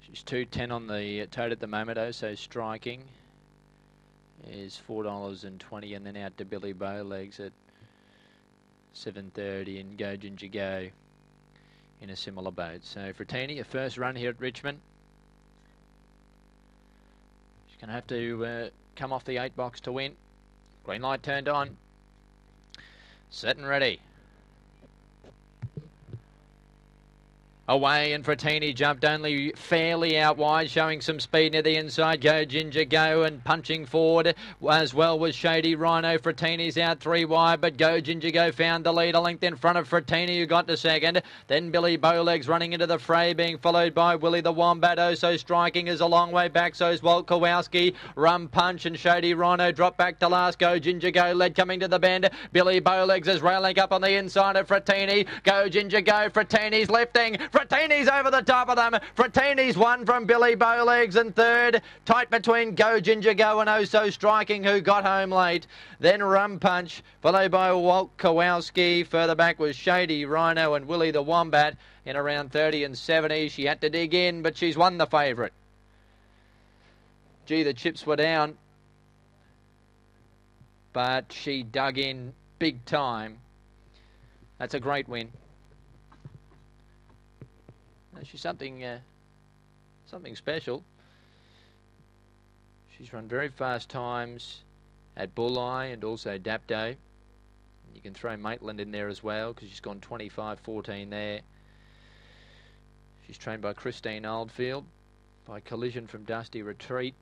She's 210 on the tote at the moment, oh, so striking is $4.20 and then out to Billy Bowlegs at 7.30 and Go Ginger Go in a similar boat. So Frattini, a first run here at Richmond. She's going to have to uh, come off the eight box to win. Green light turned on. Set and ready. Away and Frattini jumped only fairly out wide, showing some speed near the inside. Go Ginger Go and punching forward as well was Shady Rhino. Frattini's out three wide, but Go Ginger Go found the lead a length in front of Frattini, who got to second. Then Billy Bowlegs running into the fray, being followed by Willie the Wombat. Oh, so striking is a long way back. So is Walt Kowalski. Rum Punch and Shady Rhino drop back to last. Go Ginger Go led coming to the bend. Billy Bowlegs is railing up on the inside of Frattini. Go Ginger Go. Frattini's lifting. Frattini's over the top of them. Frattini's one from Billy Bowlegs and third. Tight between Go Ginger Go and Oh So Striking, who got home late. Then Rum Punch, followed by Walt Kowalski. Further back was Shady Rhino and Willie the Wombat in around 30 and 70. She had to dig in, but she's won the favourite. Gee, the chips were down. But she dug in big time. That's a great win. She's something, uh, something special. She's run very fast times at Bulli and also Dapto. You can throw Maitland in there as well because she's gone 25-14 there. She's trained by Christine Oldfield by Collision from Dusty Retreat.